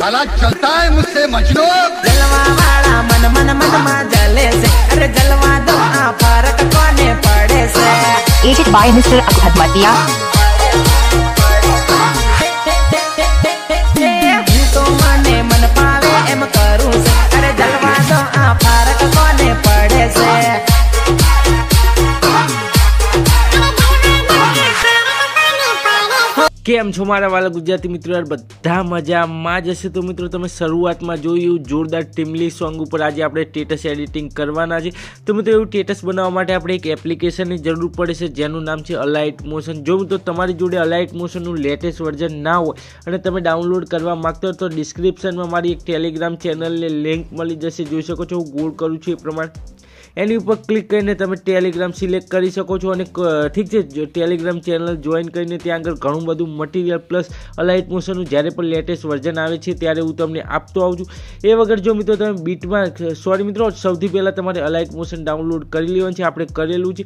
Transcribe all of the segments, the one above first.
भला चलता है मुझसे मजनू। जलवा वाला मन मन मन जले से। अरे जलवा दो आ फ़र्क कोने पड़े से? एडिट बाय मिस्टर अखद मतिया કેમ છો મારા વાલા ગુજરાતી મિત્રો યાર? બધા મજામાં જ હશે તો મિત્રો તમે શરૂઆતમાં જોયું જોરદાર ટીમલી સોંગ ઉપર આજે આપણે ટેટસ એડિટિંગ કરવાના છે. તો મિત્રો એવું ટેટસ બનાવવા માટે આપણે એક એપ્લિકેશનની જરૂર પડે છે, જેનું નામ છે અલાઇટ મોશન જો મિત્રો તમારી જોડે અલાઇટ મોશનનું લેટેસ્ટ વર્ઝન ના હોય અને તમે ડાઉનલોડ કરવા માંગતો હો તો ડિસ્ક્રિપ્શનમાં મારી એક ટેલિગ્રામ ચેનલની લિંક મળી જશે, જોઈ શકો છો. હું ગોળ કરું છું એ પ્રમાણે. એની ઉપર ક્લિક કરીને તમે ટેલિગ્રામ સિલેક્ટ કરી શકો છો અને ઠીક છે ટેલિગ્રામ ચેનલ જોઈન કરીને ત્યાં આગળ ઘણું બધું મટીરિયલ પ્લસ અલાઇટ મોશનનું જ્યારે પણ લેટેસ્ટ વર્ઝન આવે છે ત્યારે હું તમને આપતો આવું છું. એ વગર જો મિત્રો તમે બીટમાં સોરી મિત્રો, સૌથી પહેલાં તમારે અલાઇટ મોશન ડાઉનલોડ કરી લેવાનું છે. આપણે કરેલું છે.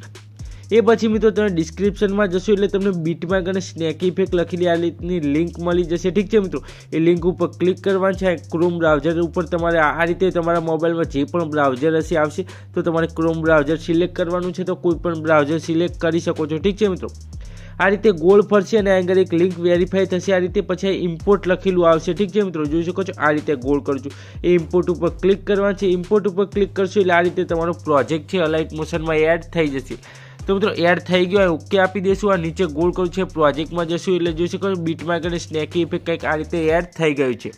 એ પછી મિત્રો તમે ડિસ્ક્રિપ્શનમાં જશો એટલે તમને બીટમાં અને સ્નેક ઇફેક્ટ લખેલી આ રીતની લિંક મળી જશે. ઠીક છે મિત્રો? એ લિંક ઉપર ક્લિક કરવાની છે ક્રોમ બ્રાઉઝર ઉપર તમારે આ રીતે તમારા મોબાઈલમાં જે પણ બ્રાઉઝર હશે આવશે. તો તમારે ક્રોમ બ્રાઉઝર સિલેક્ટ કરવાનું છે તો કોઈ પણ બ્રાઉઝર સિલેક્ટ કરી શકો છો. ઠીક છે મિત્રો? આ રીતે ગોળ ફરશે અને આગળ એક લિંક વેરીફાઈ થશે. આ રીતે પછી ઇમ્પોર્ટ લખેલું આવશે. ઠીક છે મિત્રો? જોઈ શકો છો? આ રીતે ગોળ કરજો એ ઇમ્પોર્ટ ઉપર ક્લિક કરવાનું છે. ઇમ્પોર્ટ ઉપર ક્લિક કરશો એટલે આ રીતે તમારો પ્રોજેક્ટ છે. અલાઇટ મોશનમાં એડ થઈ જશે. તો મિત્રો એડ થઈ ગયો ઓકે આપી દઈશું. આ નીચે ગોળ કર્યું છે પ્રોજેક્ટમાં જશું, એટલે જોઈ શકો છો બીટમાં અને સ્નેકી ઇફેક્ટ કંઈક આ રીતે એડ થઈ ગયું છે.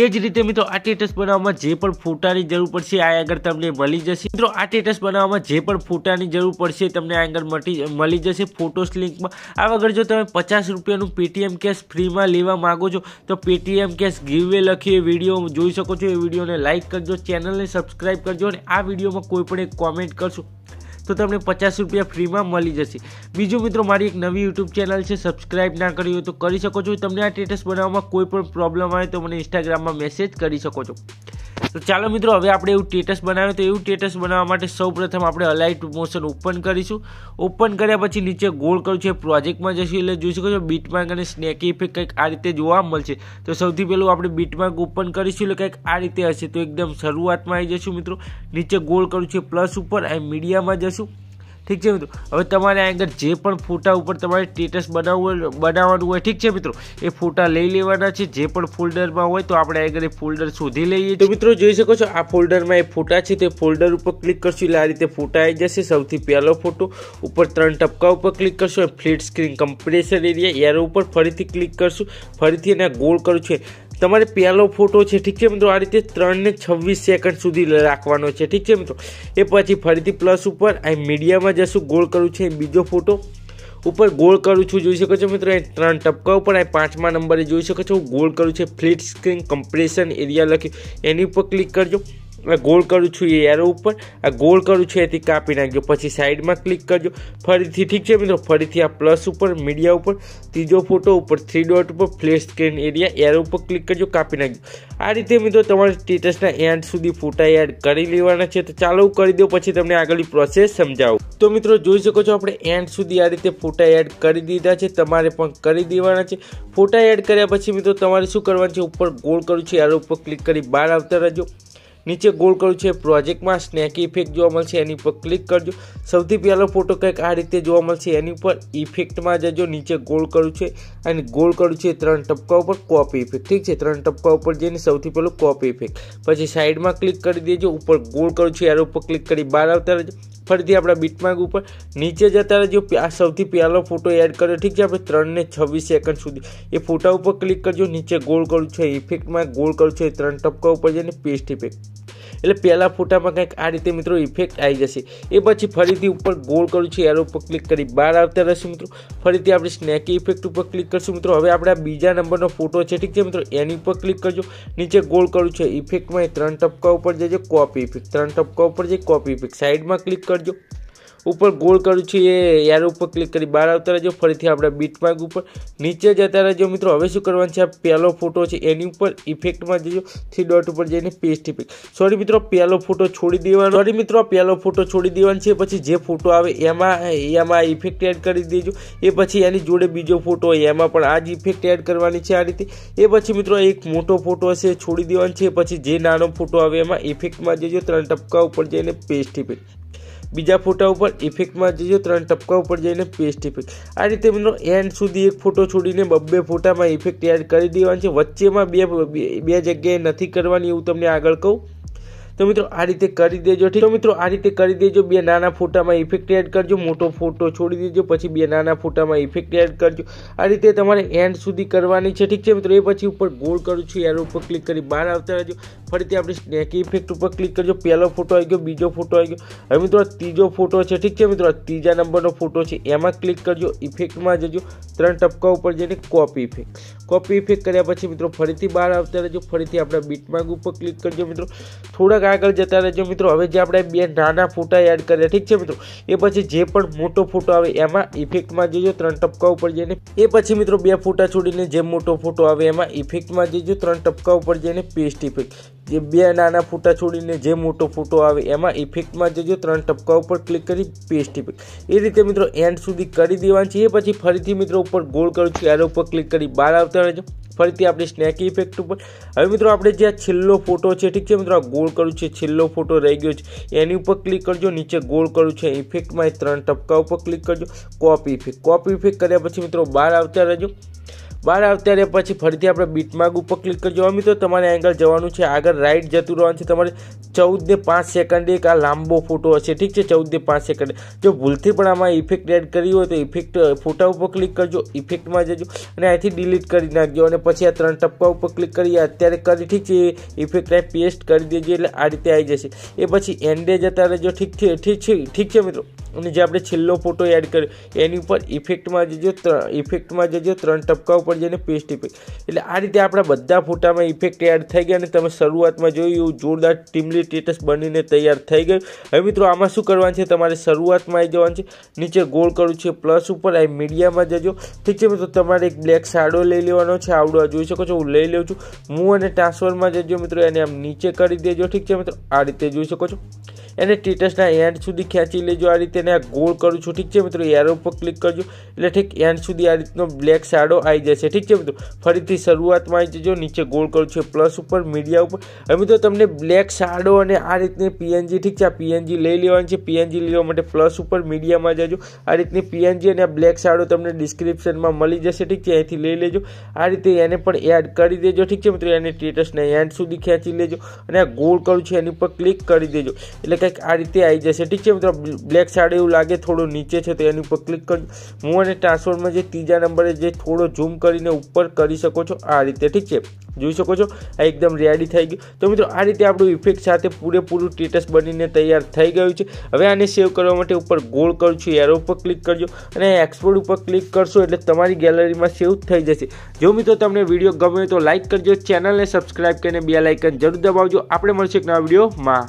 એ જ રીતે મિત્રો, આ ટેટસ બનાવવામાં જે પણ ફોટાની જરૂર પડશે, આ આગળ તમને મળી જશે. મિત્રો, આ ટેટસ બનાવવામાં જે પણ ફોટાની જરૂર પડશે, તમને આ આગળ મળી જશે ફોટોસ લિંકમાં. આ વગર જો તમે પચાસ રૂપિયાનું પેટીએમ કેશ ફ્રીમાં લેવા માંગો છો, તો પેટીએમ કેશ ગીવે લખી એ વીડિયો જોઈ શકો છો. એ વિડીયોને લાઇક કરજો ચેનલને સબસ્ક્રાઈબ કરજો, અને આ વિડીયોમાં કોઈ પણ એક કોમેન્ટ કરશો. તો તમને પચાસ રૂપિયા ફ્રીમાં મળી જશે. બીજું મિત્રો, મારી એક નવી યુટ્યુબ ચેનલ છે, સબસ્ક્રાઇબ ના કરી હોય તો કરી શકો છો. તમને આ સ્ટેટસ બનાવવામાં કોઈ પણ પ્રોબ્લેમ આવે તો મને ઇન્સ્ટાગ્રામમાં મેસેજ કરી શકો છો. તો ચાલો મિત્રો, હવે આપણે એવું સ્ટેટસ બનાવ્યું તો એવું સ્ટેટસ બનાવવા માટે સૌપ્રથમ આપણે અલાઇટ મોશન ઓપન કરીશું. ઓપન કર્યા પછી નીચે ગોળ કરું છે. પ્રોજેક્ટમાં જશું એટલે જોઈ શકો છો બીટમાર્ક અને સ્નેક ઇફેક્ટ કંઈક આ રીતે જોવા મળશે. તો સૌથી પહેલું આપણે બીટમાર્ક ઓપન કરીશું એટલે કંઈક આ રીતે હશે. તો એકદમ શરૂઆતમાં આવી જશું મિત્રો. નીચે ગોળ કરું છે. પ્લસ ઉપર આ મીડિયામાં જશું. ઠીક છે મિત્રો? હવે તમારે આગળ જે પણ ફોટા ઉપર તમારે સ્ટેટસ બનાવવું હોય- બનાવવાનું હોય ઠીક છે મિત્રો? એ ફોટા લઈ લેવાના છે જે પણ ફોલ્ડરમાં હોય તો આપણે આગળ એ ફોલ્ડર શોધી લઈએ તો મિત્રો જોઈ શકો છો આ ફોલ્ડરમાં એ ફોટા છે તે ફોલ્ડર ઉપર ક્લિક કરશું એટલે આ રીતે ફોટા આવી જશે. સૌથી પહેલો ફોટો ઉપર ત્રણ ટપકા ઉપર ક્લિક કરશું fleet screen compressor area arrow ઉપર ફરીથી ક્લિક કરશું. ફરીથી એને ગોળ કરું છે. તમારે પહેલો ફોટો છે, ઠીક છે મિત્રો? આ રીતે ત્રણને છવ્વીસ સેકન્ડ સુધી રાખવાનો છે, ઠીક છે મિત્રો? એ પછી ફરીથી પ્લસ ઉપર આ મીડિયામાં જશું, ગોળ કરું છે બીજો ફોટો. ઉપર ગોળ કરું છું, જોઈ શકો છો મિત્રો? અહીં ત્રણ ટપકા ઉપર આ પાંચમા નંબરે જોઈ શકો છો. ગોળ કરું છે, ફ્લિટ સ્ક્રીન કમ્પ્રેશન એરિયા લખ્યું એની ઉપર ક્લિક કરજો. ગોળ કરું છું એ એરો ઉપર. આ ગોળ કરું છું, એથી કાપી નાખજો. પછી સાઈડમાં ક્લિક કરજો. ફરીથી, ઠીક છે મિત્રો? ફરીથી આ પ્લસ ઉપર મીડિયા ઉપર. ત્રીજો ફોટો ઉપર થ્રી ડોટ ઉપર ફ્લેશ સ્ક્રીન એરિયા એરો ઉપર ક્લિક કરજો, કાપી નાખજો. આ રીતે મિત્રો, તમારે સ્ટેટસના એન્ડ સુધી ફોટા એડ કરી લેવાના છે. તો ચાલો કરી દઉં, પછી તમને આગળની પ્રોસેસ સમજાવું. તો મિત્રો, જોઈ શકો છો, આપણે એન્ડ સુધી આ રીતે ફોટા એડ કરી દીધા છે. તમારે પણ કરી દેવાના છે. ફોટા એડ કર્યા પછી મિત્રો, તમારે શું કરવાનું છે? ઉપર ગોળ કરું છું એરો ઉપર ક્લિક કરી બહાર આવતા રહેજો. નીચે ગોળ કર્યું છે. પ્રોજેક્ટમાં સ્નેક ઇફેક્ટ જોવા મળશે, એની ઉપર ક્લિક કરજો. સૌથી પહેલો ફોટો કંઈક આ રીતે જોવા મળશે. એની ઉપર ઇફેક્ટમાં જજો. નીચે ગોળ કર્યું છે અને ગોળ કર્યું છે ત્રણ ટપકા ઉપર કોપી ઇફેક્ટ. ઠીક છે, ત્રણ ટપકા ઉપર જઈને સૌથી પહેલું કોપી ઇફેક્ટ. પછી સાઈડમાં ક્લિક કરી દેજો. ઉપર ગોળ કરું છું, એના ઉપર ક્લિક કરી બહાર આવતા રહેજો. ફરીથી આપણા બીટમાર્ક ઉપર નીચે જતા રહેજો. આ સૌથી પહેલો ફોટો એડ કર્યો. ઠીક છે, આપણે ત્રણ ને છવ્વીસ સેકન્ડ સુધી. એ ફોટા ઉપર ક્લિક કરજો. નીચે ગોળ કરું છે, ઇફેક્ટમાં ગોળ કરું છે, ત્રણ ટપકા ઉપર જઈને પેસ્ટ ઇફેક્ટ. એટલે પહેલાં ફોટામાં કંઈક આ રીતે મિત્રો ઇફેક્ટ આવી જશે. એ પછી ફરીથી ઉપર ગોળ કરું છું એરો ઉપર ક્લિક કરી બહાર આવતા રહેશે મિત્રો. ફરીથી આપણે સ્નેકી ઇફેક્ટ ઉપર ક્લિક કરશું મિત્રો. હવે આપણે આ બીજા નંબરનો ફોટો છે, ઠીક છે મિત્રો? એની ઉપર ક્લિક કરજો. નીચે ગોળ કરું છે ઇફેક્ટમાં એ ત્રણ ટપકા ઉપર જજો કોપી ઇફેક્ટ ત્રણ ટપકા ઉપર જઈ કોપી ઇફેક્ટ સાઈડમાં ક્લિક કરજો. ઉપર ગોળ કર્યું છે એ, યાર ઉપર ક્લિક કરી, બહાર આવતા રહેજો, ફરીથી આપણે બીટમાર્ક ઉપર, નીચે જતા રહેજો મિત્રો, હવે શું કરવાનું છે, આ પહેલો ફોટો છે એની ઉપર ઇફેક્ટમાં જજો થ્રી ડોટ ઉપર જઈને પેસ્ટ ઇફેક્ટ સોરી મિત્રો, પહેલો ફોટો છોડી દેવાનો. સોરી મિત્રો પહેલો ફોટો છોડી દેવાનો છે, પછી જે ફોટો આવે એમાં એમાં ઇફેક્ટ એડ કરી દેજો, એ પછી એની જોડે બીજો ફોટો હોય, એમાં પણ આ જ ઇફેક્ટ એડ કરવાની છે આ રીતે. એ પછી મિત્રો, એક મોટો ફોટો હશે છોડી દેવાનો છે, પછી જે નાનો ફોટો આવે એમાં ઇફેક્ટમાં જજો, ત્રણ ટપકા ઉપર જઈને પેસ્ટ ઇફેક્ટ બીજા ફોટા ઉપર ઇફેક્ટમાં જજો ત્રણ ટપકા ઉપર જઈને પેસ્ટ ઇફેક્ટ આ રીતે મિત્રો એન્ડ સુધી એક ફોટો છોડીને બબ્બે ફોટામાં ઇફેક્ટ એડ કરી દેવાની છે. વચ્ચેમાં બે બે જગ્યાએ નથી કરવાની એવું તમને આગળ કહું. તો મિત્રો, આ રીતે કરી દેજો, ઠીક? તો મિત્રો, આ રીતે કરી દેજો, બે નાના ફોટામાં ઇફેક્ટ એડ કરજો, મોટો ફોટો છોડી દેજો, પછી બે નાના ફોટામાં ઇફેક્ટ એડ કરજો. આ રીતે તમારે એન્ડ સુધી કરવાની છે, ઠીક છે મિત્રો? એ પછી ઉપર ગોળ કરું છું યાર ઉપર ક્લિક કરી બહાર આવતા રહેજો. ફરીથી આપણે સ્નેક ઇફેક્ટ ઉપર ક્લિક કરજો. પહેલો ફોટો આવી ગયો, બીજો ફોટો આવી ગયો. હવે મિત્રો ત્રીજો ફોટો છે, ઠીક છે મિત્રો? ત્રીજા નંબરનો ફોટો છે, એમાં ક્લિક કરજો ઇફેક્ટમાં જજો. ત્રણ ટપકા ઉપર જઈને કોપી ઇફેક્ટ કોપી ઇફેક્ટ કર્યા પછી મિત્રો, ફરીથી બહાર આવતા રહેજો. ફરીથી આપણે બીટમાર્ક ઉપર ક્લિક કરજો મિત્રો. થોડાક આગળ જતા રહેજો મિત્રો. હવે જે આપણે બે નાના ફોટા એડ કર્યા, ઠીક છે મિત્રો? એ પછી જે પણ મોટો ફોટો આવે, એમાં ઇફેક્ટમાં જજો ત્રણ ટપકા ઉપર જઈને. એ પછી મિત્રો બે ફોટા છોડીને જે મોટો ફોટો આવે, એમાં ઇફેક્ટમાં જજો ત્રણ ટપકા ઉપર જઈને પેસ્ટ ઇફેક્ટ જે બે નાના ફોટા છોડીને જે મોટો ફોટો આવે, એમાં ઇફેક્ટમાં જજો ત્રણ ટપકા ઉપર ક્લિક કરી પેસ્ટ ઇફેક્ટ એ રીતે મિત્રો એન્ડ સુધી કરી દેવાનું છે, એ પછી ફરીથી મિત્રો ઉપર ગોળ કરું છું એરો ઉપર ક્લિક કરી બહાર આવતા રહેજો. ફરીથી આપણે સ્નેક ઇફેક્ટ ઉપર. હવે મિત્રો આપણે જે આ છેલ્લો ફોટો છે, ઠીક છે મિત્રો? આ ગોળ કરું છે, છેલ્લો ફોટો રહી ગયો છે. એની ઉપર ક્લિક કરજો, નીચે ગોળ કરું છે ઇફેક્ટમાં ત્રણ ટપકા ઉપર ક્લિક કરજો. કોપી ઇફેક્ટ કોપી ઇફેક્ટ કર્યા પછી મિત્રો બહાર આવતા રહેજો. બહાર આવતા પછી ફરીથી આપણે બીટમાર્ક ઉપર ક્લિક કરજો. મિત્રો, તમારે એંગલ જવાનું છે. આગળ રાઈટ જતું રહેવાનું છે. તમારે ચૌદ ને પાંચ સેકન્ડ એક આ લાંબો ફોટો હશે. ઠીક છે? ચૌદ ને પાંચ સેકન્ડ. જો ભૂલથી પણ આમાં ઇફેક્ટ એડ કરી હોય તો ઇફેક્ટ ફોટા ઉપર ક્લિક કરજો. ઇફેક્ટમાં જજો. અને અહીંથી ડિલીટ કરી નાખજો. અને પછી આ ત્રણ ટપકા ઉપર ક્લિક કરી અત્યારે કરી, ઠીક છે? ઇફેક્ટ અહીં પેસ્ટ કરી દેજો એટલે આ રીતે આવી જશે. એ પછી એન્ડે જતા રહેજો. ઠીક છે? ઠીક છે? ઠીક છે મિત્રો? અને જે આપણે છેલ્લો ફોટો એડ કર્યો, એની ઉપર ઇફેક્ટમાં જજો. ઇફેક્ટમાં જજો. ત્રણ ટપકા ઉપર જઈને પેસ્ટ ઇફેક્ટ એટલે આ રીતે આપણા બધા ફોટામાં ઇફેક્ટ એડ થઈ ગયા અને તમે શરૂઆતમાં જોયું જોરદાર ટીમલી સ્ટેટસ બનીને તૈયાર થઈ ગયું. હવે મિત્રો, આમાં શું કરવાનું છે? તમારે શરૂઆતમાં આવી જવાનું છે. નીચે ગોળ કરવું છે પ્લસ ઉપર આ મીડિયામાં જજો. ઠીક છે મિત્રો, તમારે એક બ્લેક શાડો લઈ લેવાનો છે. આવડો જોઈ શકો છો, હું લઈ લઉં છું. મૂવ અને ટ્રાન્સફરમાં જજો મિત્રો, એને આમ નીચે કરી દેજો. ઠીક છે મિત્રો, આ રીતે જોઈ શકો છો. એને ટીટસના એન્ડ સુધી ખેંચી લેજો. આ રીતે એને ગોળ કરું છું. ઠીક છે મિત્રો? એરો પર ક્લિક કરજો. એટલે ઠીક એન્ડ સુધી આ રીતનો બ્લેક શાડો આવી જશે. ઠીક છે મિત્રો? ફરીથી શરૂઆતમાં આવી જજો. નીચે ગોળ કરું છું. પ્લસ ઉપર મીડિયા ઉપર. હવે મિત્રો, તમને બ્લેક શાડો અને આ રીતની પીએનજી ઠીક છે? આ પીએનજી લઈ લેવાની છે. પીએનજી લેવા માટે પ્લસ ઉપર મીડિયામાં જજો. આ રીતની પીએનજી અને આ બ્લેક શાડો તમને ડિસ્ક્રિપ્શનમાં મળી જશે. ઠીક છે? અહીંથી લઈ લેજો. આ રીતે એને પણ એડ કરી દેજો. ઠીક છે મિત્રો? એને સ્ટેટસને એન્ડ સુધી ખેંચી લેજો. અને આ ગોળ કરું છું, એની પર ક્લિક કરી દેજો. એટલે કંઈક આ રીતે આવી જશે. ઠીક છે મિત્રો? બ્લેક શાડો એવું લાગે થોડું નીચે છે, તો એની ઉપર ક્લિક કરજો હું અને ટ્રાન્સફરમાં જે ત્રીજા નંબરે જે થોડો ઝૂમ કરીને ઉપર કરી શકો છો આ રીતે. ઠીક છે? જોઈ શકો છો? આ એકદમ રેડી થઈ ગયું. તો મિત્રો, આ રીતે આપણું ઇફેક્ટ સાથે પૂરેપૂરું સ્ટેટસ બનીને તૈયાર થઈ ગયું છે. હવે આને સેવ કરવા માટે ઉપર ગોળ કરું છું. એરો ઉપર ક્લિક કરજો. અને એક્સપોર્ટ ઉપર ક્લિક કરશો એટલે તમારી ગેલેરીમાં સેવ થઈ જશે. જો મિત્રો તમને વીડિયો ગમે તો લાઇક કરજો. ચેનલને સબસ્ક્રાઇબ કરીને બે લાઇકન જરૂર દબાવજો. આપણે મળશે એક નવા વિડીયોમાં